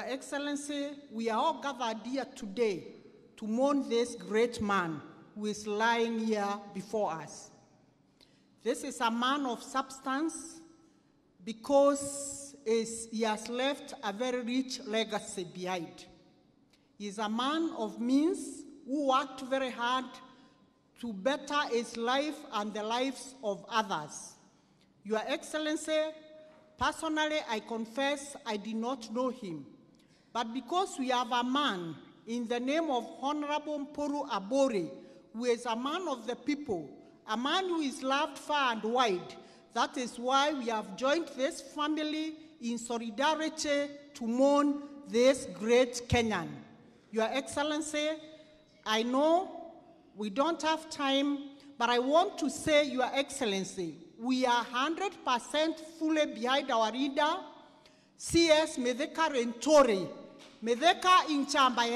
Your Excellency, we are all gathered here today to mourn this great man who is lying here before us. This is a man of substance because he has left a very rich legacy behind. He is a man of means who worked very hard to better his life and the lives of others. Your Excellency, personally, I confess I did not know him. But because we have a man in the name of Honorable Mpuru Abori, who is a man of the people, a man who is loved far and wide, that is why we have joined this family in solidarity to mourn this great Kenyan. Your Excellency, I know we don't have time, but I want to say, Your Excellency, we are 100% fully behind our leader, CS Mithika Rentori. Inchamba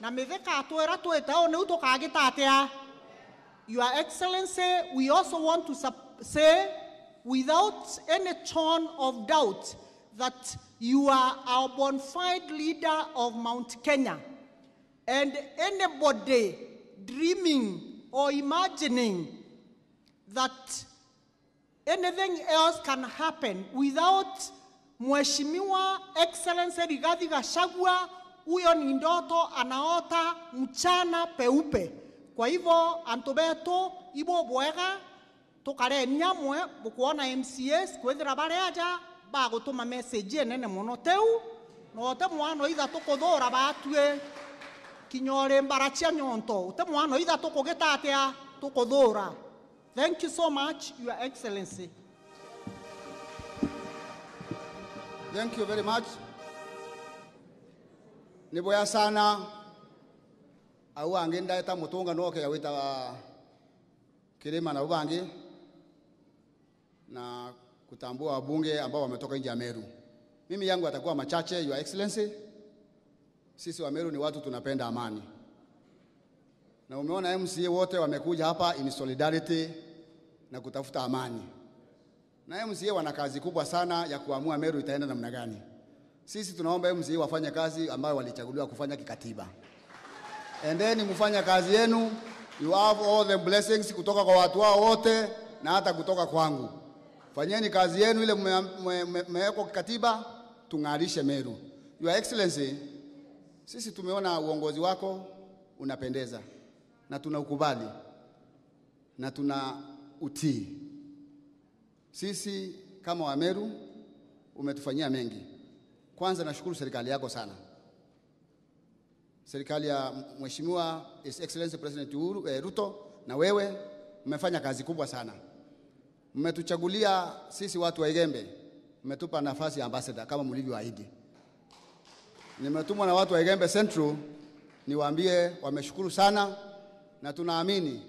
na atwera twetao. Your Excellency, we also want to say, without any tone of doubt, that you are our bona fide leader of Mount Kenya. And anybody dreaming or imagining that anything else can happen without Mheshimiwa Excellency Rigathi Gachagua, huyo ni ndoto anaota mchana peupe. Kwa hivyo antu betu ibo bwega tukarenia mwe bukuona mcs kwithira bare aja bagutuma message nene muno teu note mwana itha tukuthura batue kinyore mbara cia nyonto ute mwano itha tukugita atia tukuthura thank you so much your excellency Thank you very much. Niboya sana. sana au nda ndaeta mutunga noke ya wita Kirima na Ubangi na kutambua wabunge ambao wametoka nje ya Meru. Mimi yangu atakuwa machache, Your Excellency. Sisi wa Meru ni watu tunapenda amani, na umeona MCA wote wamekuja hapa in solidarity na kutafuta amani na MCA wana kazi kubwa sana ya kuamua Meru itaenda namna gani. Sisi tunaomba MCA wafanye kazi ambayo walichaguliwa kufanya kikatiba. and then mfanya kazi yenu, you have all the blessings kutoka kwa watu wao wote na hata kutoka kwangu. Fanyeni kazi yenu ile mmewekwa kikatiba, tung'arishe Meru. Your Excellency, sisi tumeona uongozi wako unapendeza na tunaukubali na tuna utii. Sisi kama Wameru umetufanyia mengi. Kwanza nashukuru serikali yako sana, serikali ya Mheshimiwa His Excellency President Uhuru eh, Ruto na wewe mmefanya kazi kubwa sana. Mmetuchagulia sisi watu wa Igembe, mmetupa nafasi ya ambassador kama mlivyoahidi. Nimetumwa na watu wa Igembe Central niwaambie wameshukuru sana, na tunaamini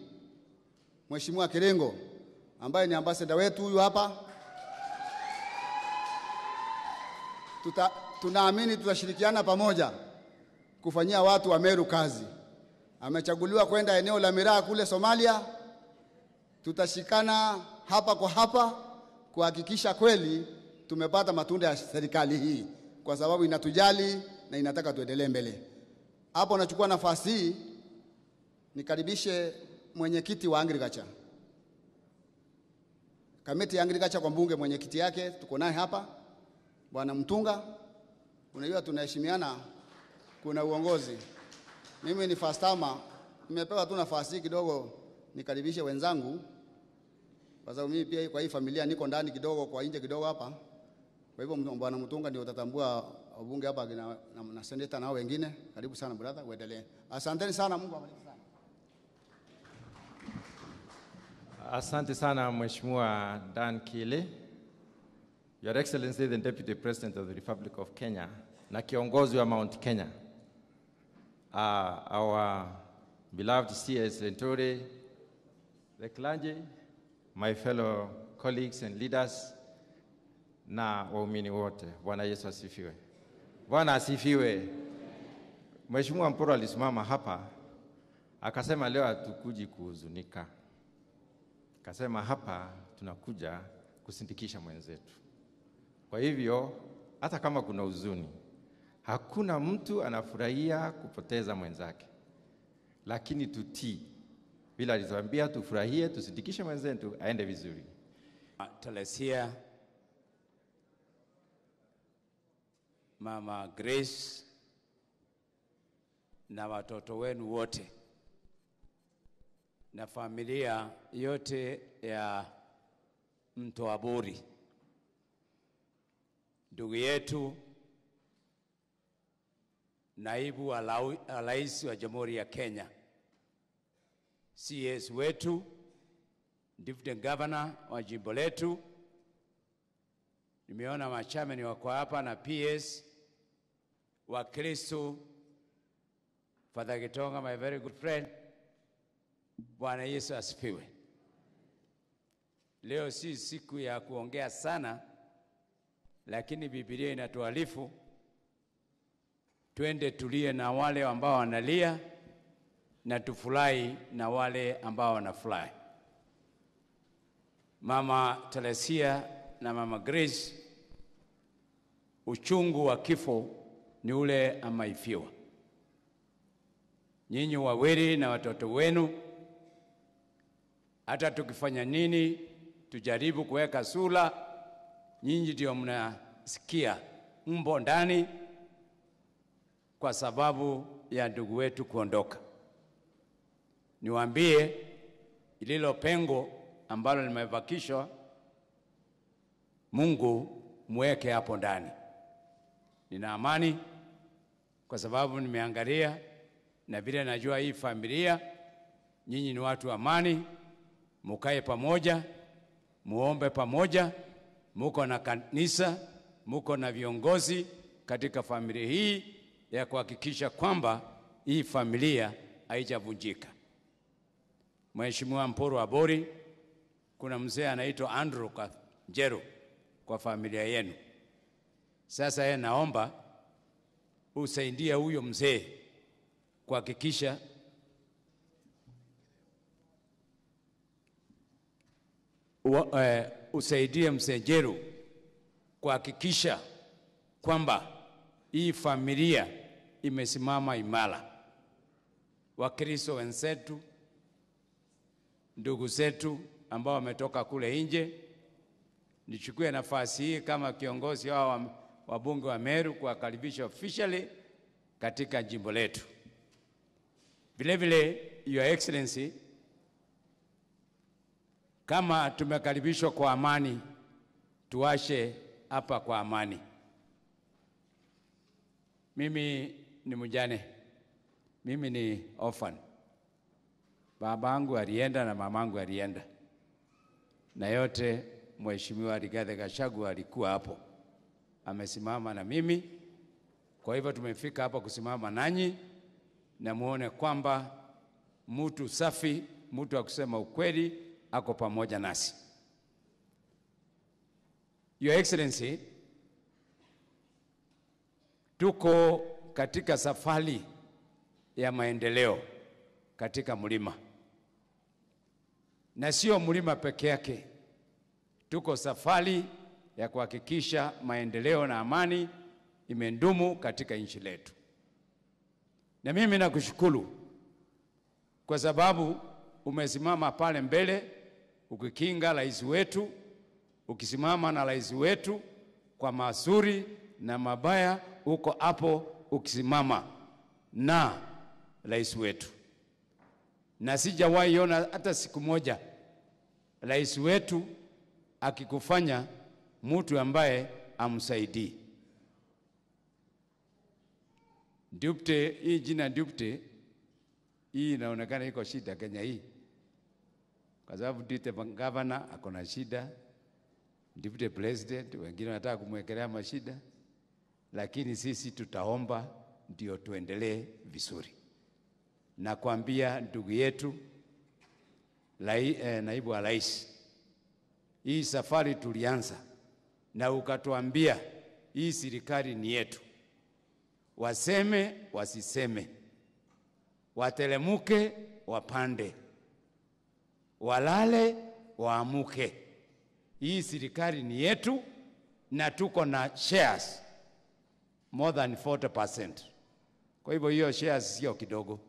Mheshimiwa Kiringo ambaye ni ambasada wetu huyu hapa, tuta, tunaamini tutashirikiana pamoja kufanyia watu wa Meru kazi. Amechaguliwa kwenda eneo la Miraa kule Somalia. Tutashikana hapa kwa hapa kuhakikisha kweli tumepata matunda ya serikali hii, kwa sababu inatujali na inataka tuendelee mbele. Hapo nachukua nafasi hii nikaribishe mwenyekiti wa agriculture kamati ya agriculture kwa mbunge, mwenyekiti yake tuko naye hapa, bwana Mtunga. Unajua tunaheshimiana, kuna uongozi. Mimi ni first timer, nimepewa tu nafasi hii kidogo nikaribishe wenzangu, kwa sababu mimi pia kwa hii familia niko ndani kidogo, kwa nje kidogo hapa. Kwa hivyo bwana Mtunga ndio utatambua wabunge hapa na, na, na seneta nao wengine. Karibu sana brother, uendelee. Asanteni sana, Mungu awabariki Asante sana Mheshimiwa Dan Kili, Your Excellency the Deputy President of the Republic of Kenya na kiongozi wa Mount Kenya, uh, our beloved CS Lentore, the clergy, my fellow colleagues and leaders na waumini wote. Bwana Yesu asifiwe. Bwana asifiwe. Mheshimiwa Mporo alisimama hapa akasema leo hatukuji kuhuzunika Kasema hapa tunakuja kusindikisha mwenzetu. Kwa hivyo hata kama kuna huzuni, Hakuna mtu anafurahia kupoteza mwenzake, lakini tutii vile alituambia, tufurahie, tusindikishe mwenzetu aende vizuri. Telesia, Mama Grace na watoto wenu wote na familia yote ya mto Mtoaburi, ndugu yetu naibu wa rais wa Jamhuri ya Kenya, CS wetu, deputy governor wa jimbo letu, nimeona machameni wako hapa na PS wa Kristo, Father Gitonga, my very good friend. Bwana Yesu asifiwe. Leo si siku ya kuongea sana, lakini Biblia inatuarifu twende tulie na wale ambao wanalia na tufurahi na wale ambao wanafurahi. Mama Teresia na Mama Grace, uchungu wa kifo ni ule amaifiwa. Nyinyi wawili na watoto wenu, hata tukifanya nini, tujaribu kuweka sura, nyinyi ndio mnasikia mbo ndani kwa sababu ya ndugu wetu kuondoka. Niwaambie ililo pengo ambalo limebakishwa, Mungu mweke hapo ndani. Nina amani kwa sababu nimeangalia na vile najua hii familia, nyinyi ni watu wa amani, mukae pamoja, muombe pamoja, muko na kanisa, muko na viongozi katika familia hii ya kuhakikisha kwamba hii familia haijavunjika. Mheshimiwa Mporo Abori, kuna mzee anaitwa Andrew Kanjeru kwa familia yenu. Sasa yeye naomba usaidie huyo mzee kuhakikisha eh, usaidie mzee Jeru kuhakikisha kwamba hii familia imesimama imara. Wakristo wenzetu, ndugu zetu ambao wametoka kule nje, nichukue nafasi hii kama kiongozi wao wa wabunge wa Meru kuwakaribisha officially katika jimbo letu. Vilevile, vile, Your Excellency, kama tumekaribishwa kwa amani, tuwashe hapa kwa amani. Mimi ni mjane, mimi ni orphan. Babangu alienda na mamangu alienda, na yote Mheshimiwa Rigathi Gachagua alikuwa hapo, amesimama na mimi. Kwa hivyo tumefika hapa kusimama nanyi na muone kwamba mtu safi, mtu wa kusema ukweli ako pamoja nasi. Your Excellency, tuko katika safari ya maendeleo katika mlima, na sio mlima peke yake. Tuko safari ya kuhakikisha maendeleo na amani imendumu katika nchi letu, na mimi nakushukuru kwa sababu umesimama pale mbele ukikinga rais wetu, ukisimama na rais wetu kwa mazuri na mabaya, uko hapo ukisimama na rais wetu, na sijawahi ona hata siku moja rais wetu akikufanya mtu ambaye amsaidii. Dupte hii jina Dupte hii inaonekana iko shida Kenya hii, kwa sababu deputy governor ako na shida, deputy president wengine wanataka kumwekelea mashida, lakini sisi tutaomba ndio tuendelee vizuri. Nakwambia ndugu yetu lai, eh, naibu wa rais, hii safari tulianza na ukatuambia hii serikali ni yetu, waseme wasiseme, watelemuke wapande, walale waamuke, hii serikali ni yetu na tuko na shares more than 40%. Kwa hivyo hiyo shares sio kidogo.